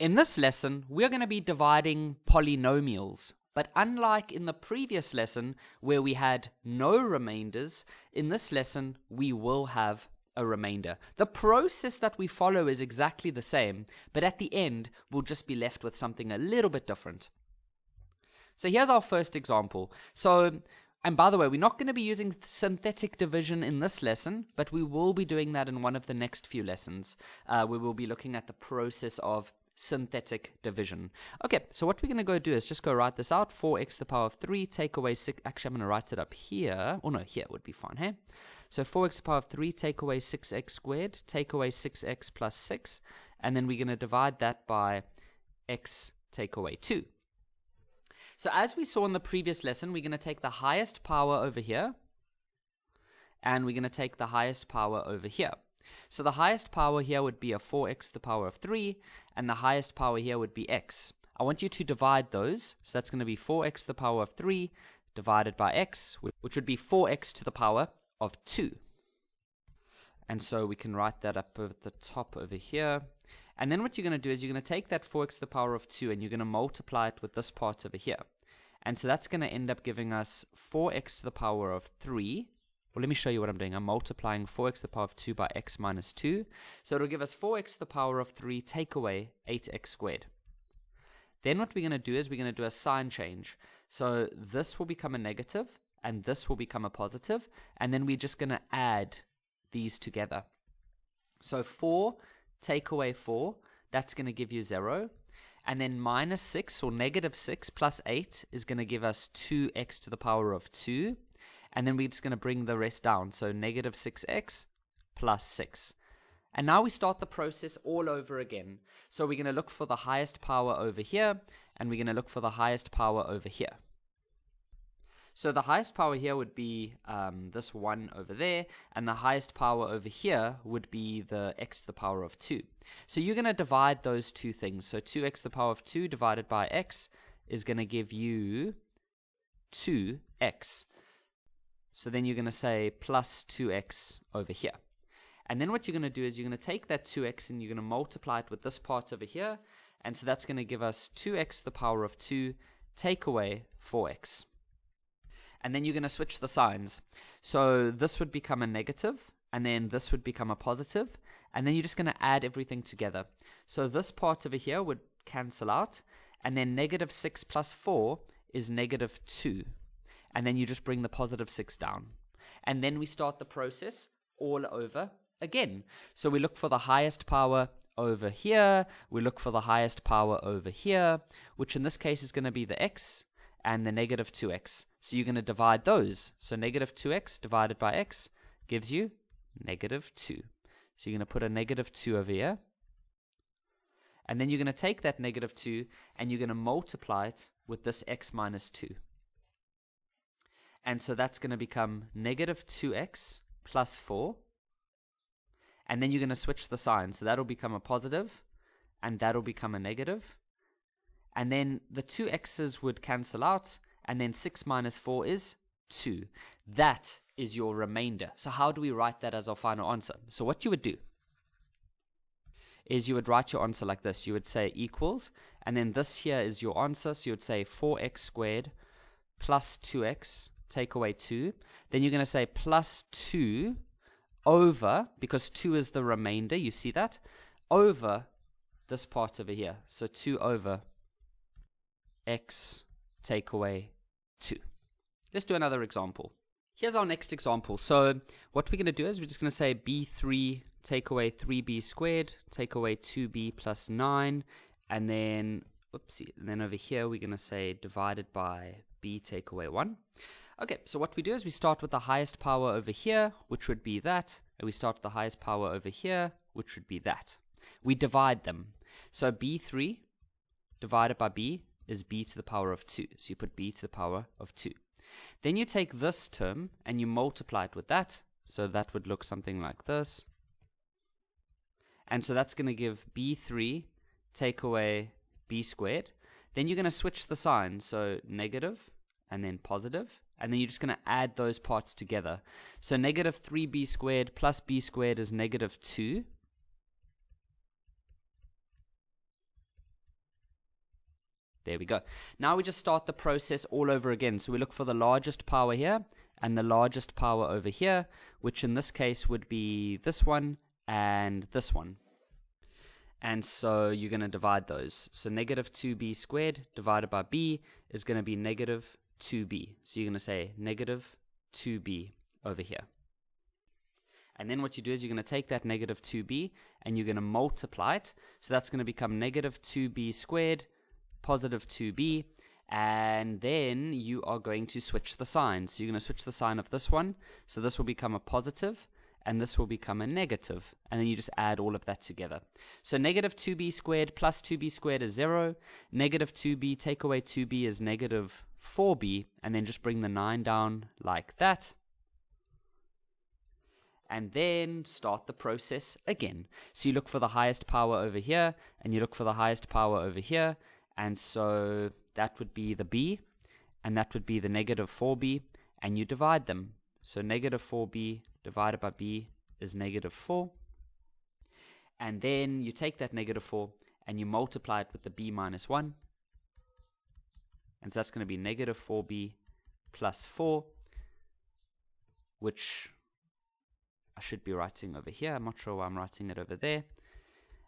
In this lesson, we're going to be dividing polynomials. But unlike in the previous lesson where we had no remainders, in this lesson we will have a remainder. The process that we follow is exactly the same, but at the end we'll just be left with something a little bit different. So here's our first example. So and by the way, we're not going to be using synthetic division in this lesson, but we will be doing that in one of the next few lessons. Uh, we will be looking at the process of synthetic division. Okay, so what we're going to go do is just go write this out. 4x to the power of 3, take away 6. Actually, I'm going to write it up here. Oh, no, here would be fine, hey? So 4x to the power of 3, take away 6x squared, take away 6x plus 6, and then we're going to divide that by x take away 2. So as we saw in the previous lesson, we're going to take the highest power over here, and we're going to take the highest power over here. So the highest power here would be a 4x to the power of 3, and the highest power here would be x. I want you to divide those. So that's going to be 4x to the power of 3 divided by x, which would be 4x to the power of 2. And so we can write that up at the top over here. And then what you're going to do is you're going to take that 4x to the power of 2 and you're going to multiply it with this part over here. And so that's going to end up giving us 4x to the power of 3 well, let me show you what I'm doing. I'm multiplying 4x to the power of 2 by x minus 2. So it'll give us 4x to the power of 3 take away 8x squared. Then what we're going to do is we're going to do a sign change. So this will become a negative, and this will become a positive, and then we're just going to add these together. So 4 take away 4, that's going to give you 0. And then minus 6 or negative 6 plus 8 is going to give us 2x to the power of 2 and then we're just going to bring the rest down. So negative 6x plus 6. And now we start the process all over again. So we're going to look for the highest power over here, and we're going to look for the highest power over here. So the highest power here would be um, this 1 over there, and the highest power over here would be the x to the power of 2. So you're going to divide those two things. So 2x to the power of 2 divided by x is going to give you 2x. So then you're going to say plus 2x over here. And then what you're going to do is you're going to take that 2x and you're going to multiply it with this part over here. And so that's going to give us 2x to the power of 2 take away 4x. And then you're going to switch the signs. So this would become a negative, and then this would become a positive, and then you're just going to add everything together. So this part over here would cancel out, and then negative 6 plus 4 is negative 2 and then you just bring the positive 6 down. And then we start the process all over again. So we look for the highest power over here, we look for the highest power over here, which in this case is going to be the x and the negative 2x. So you're going to divide those. So negative 2x divided by x gives you negative 2. So you're going to put a negative 2 over here. And then you're going to take that negative 2 and you're going to multiply it with this x minus 2. And so that's going to become negative 2x plus 4. And then you're going to switch the sign. So that'll become a positive, and that'll become a negative. And then the two x's would cancel out, and then 6 minus 4 is 2. That is your remainder. So how do we write that as our final answer? So what you would do is you would write your answer like this. You would say equals, and then this here is your answer. So you would say 4x squared plus 2x take away 2. Then you're going to say plus 2 over, because 2 is the remainder, you see that? Over this part over here. So 2 over x take away 2. Let's do another example. Here's our next example. So what we're going to do is we're just going to say b3 take away 3b squared, take away 2b plus 9, and then, oopsie, and then over here we're going to say divided by b take away 1. Okay, so what we do is we start with the highest power over here, which would be that, and we start with the highest power over here, which would be that. We divide them. So b3 divided by b is b to the power of 2. So you put b to the power of 2. Then you take this term and you multiply it with that. So that would look something like this. And so that's going to give b3 take away b squared. Then you're going to switch the sign. So negative and then positive and then you're just going to add those parts together. So negative 3b squared plus b squared is negative 2. There we go. Now we just start the process all over again. So we look for the largest power here and the largest power over here, which in this case would be this one and this one. And so you're going to divide those. So negative 2b squared divided by b is going to be negative 2b. So you're going to say negative 2b over here. And then what you do is you're going to take that negative 2b and you're going to multiply it. So that's going to become negative 2b squared, positive 2b. And then you are going to switch the sign. So you're going to switch the sign of this one. So this will become a positive and this will become a negative. and then you just add all of that together. So negative 2b squared plus 2b squared is 0, negative 2b take away 2b is negative 4b, and then just bring the 9 down like that. And then start the process again. So you look for the highest power over here, and you look for the highest power over here, and so that would be the b, and that would be the negative 4b, and you divide them. So negative 4b divided by b is negative 4. And then you take that negative 4 and you multiply it with the b minus 1. And so that's going to be negative 4b plus 4, which I should be writing over here. I'm not sure why I'm writing it over there.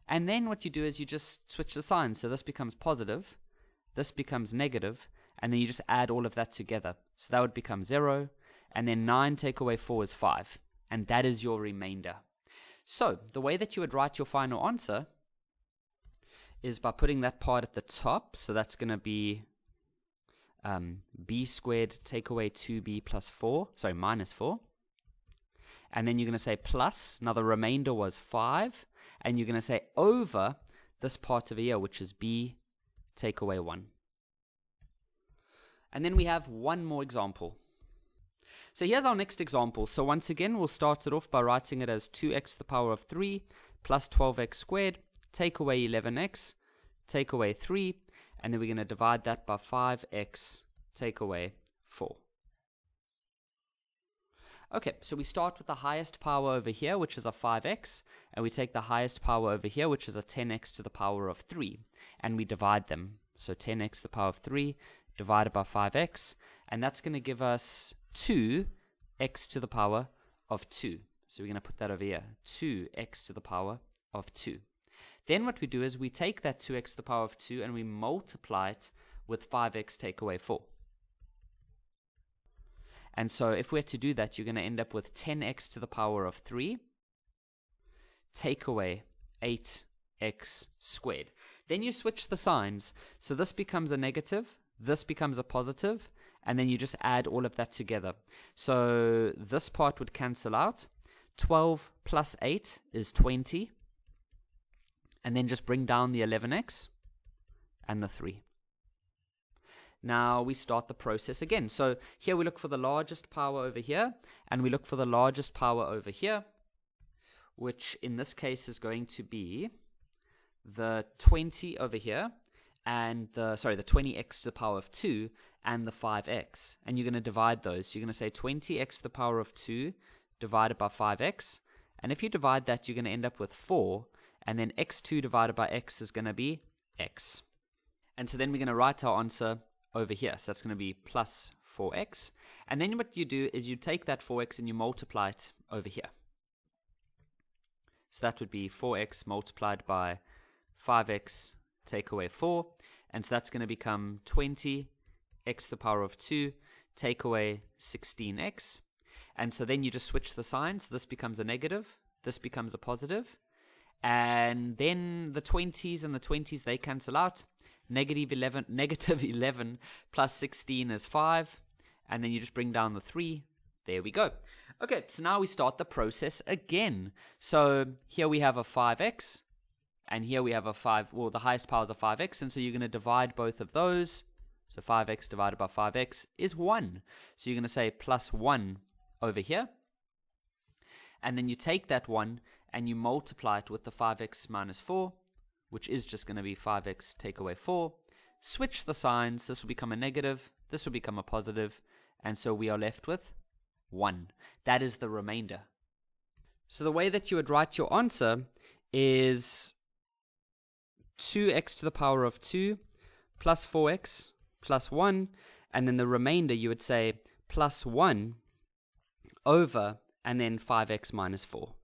And then what you do is you just switch the signs. So this becomes positive, this becomes negative, and then you just add all of that together. So that would become 0, and then 9 take away 4 is 5, and that is your remainder. So, the way that you would write your final answer is by putting that part at the top, so that's going to be um, b squared take away 2b plus 4, sorry, minus 4. And then you're going to say plus, now the remainder was 5, and you're going to say over this part of here, which is b take away 1. And then we have one more example. So here's our next example. So once again, we'll start it off by writing it as 2x to the power of 3 plus 12x squared, take away 11x, take away 3, and then we're going to divide that by 5x, take away 4. Okay, so we start with the highest power over here, which is a 5x, and we take the highest power over here, which is a 10x to the power of 3, and we divide them. So 10x to the power of 3 divided by 5x, and that's going to give us 2 x to the power of 2. So we're going to put that over here. 2x to the power of 2. Then what we do is we take that 2x to the power of 2 and we multiply it with 5x take away 4. And so if we're to do that, you're going to end up with 10x to the power of 3 take away 8x squared. Then you switch the signs. So this becomes a negative, this becomes a positive, and then you just add all of that together. So this part would cancel out. 12 plus 8 is 20. And then just bring down the 11x and the 3. Now we start the process again. So here we look for the largest power over here, and we look for the largest power over here, which in this case is going to be the 20 over here, and the, sorry, the 20x to the power of 2, and the 5x. And you're going to divide those. So you're going to say 20x to the power of 2 divided by 5x. And if you divide that, you're going to end up with 4. And then x2 divided by x is going to be x. And so then we're going to write our answer over here. So that's going to be plus 4x. And then what you do is you take that 4x and you multiply it over here. So that would be 4x multiplied by 5x take away 4. And so that's going to become 20 x to the power of 2, take away 16x. And so then you just switch the signs. This becomes a negative, this becomes a positive. And then the 20s and the 20s, they cancel out. Negative 11, negative 11 plus 16 is 5. And then you just bring down the 3. There we go. Okay, so now we start the process again. So here we have a 5x, and here we have a 5, well, the highest power is a 5x, and so you're going to divide both of those. So 5x divided by 5x is 1. So you're going to say plus 1 over here. And then you take that 1 and you multiply it with the 5x minus 4, which is just going to be 5x take away 4. Switch the signs. This will become a negative. This will become a positive. And so we are left with 1. That is the remainder. So the way that you would write your answer is 2x to the power of 2 plus 4x plus 1, and then the remainder you would say plus 1 over and then 5x minus 4.